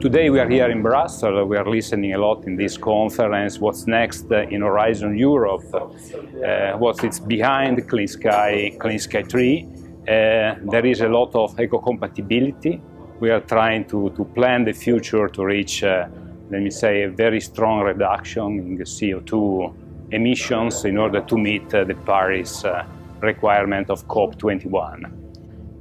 Today we are here in Brussels, we are listening a lot in this conference, what's next in Horizon Europe, uh, what's behind Clean Sky, Clean Sky 3. Uh, there is a lot of eco-compatibility. We are trying to, to plan the future to reach, uh, let me say, a very strong reduction in the CO2 emissions in order to meet uh, the Paris uh, requirement of COP21.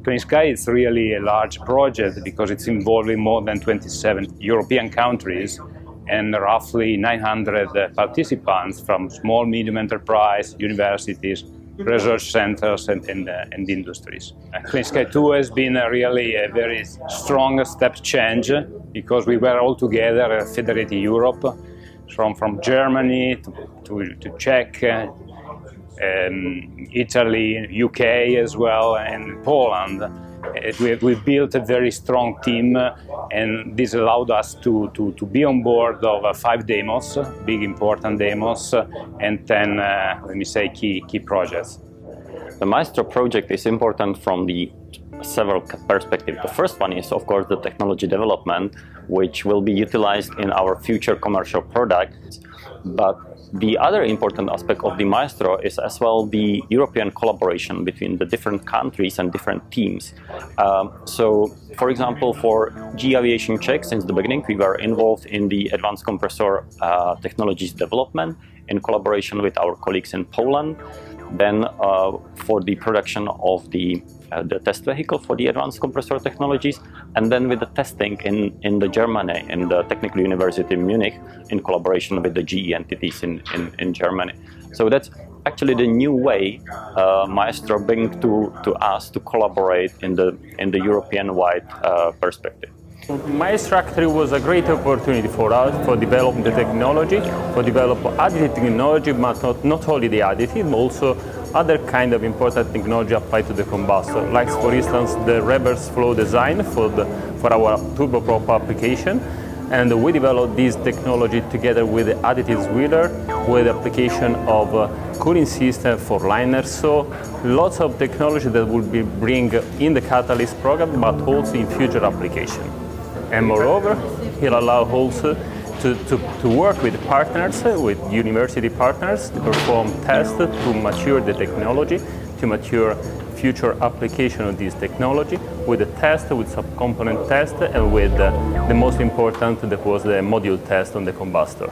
Clean Sky is really a large project because it's involving more than 27 European countries and roughly 900 uh, participants from small, medium enterprise, universities, research centers and, and, uh, and industries. Uh, Clean Sky 2 has been a really a very strong step change because we were all together, federated Europe, from, from Germany to, to, to Czech, uh, um, Italy, UK as well, and Poland. We, we built a very strong team uh, and this allowed us to, to, to be on board of uh, five demos, big important demos, uh, and 10, uh, let me say, key, key projects. The Maestro project is important from the several perspectives. The first one is, of course, the technology development, which will be utilized in our future commercial products. But the other important aspect of the Maestro is as well the European collaboration between the different countries and different teams. Um, so, for example, for GE Aviation Czech, since the beginning, we were involved in the advanced compressor uh, technologies development in collaboration with our colleagues in Poland. Then, uh, for the production of the uh, the test vehicle for the advanced compressor technologies, and then with the testing in, in the Germany, in the Technical University in Munich, in collaboration with the GE entities in, in, in Germany. So that's actually the new way uh, Maestro brings to, to us to collaborate in the, in the European-wide uh, perspective. Maestro actually was a great opportunity for us for developing the technology, for develop additive technology, but not, not only the additive, but also other kind of important technology applied to the combustor, like for instance the reverse flow design for, the, for our turboprop application. And we developed this technology together with the additive wheeler with the application of uh, cooling system for liners. So lots of technology that will be bring in the Catalyst program, but also in future application. And moreover, it'll allow also to, to, to work with partners, with university partners, to perform tests to mature the technology, to mature future application of this technology with a test, with subcomponent test, and with uh, the most important that was the module test on the combustor.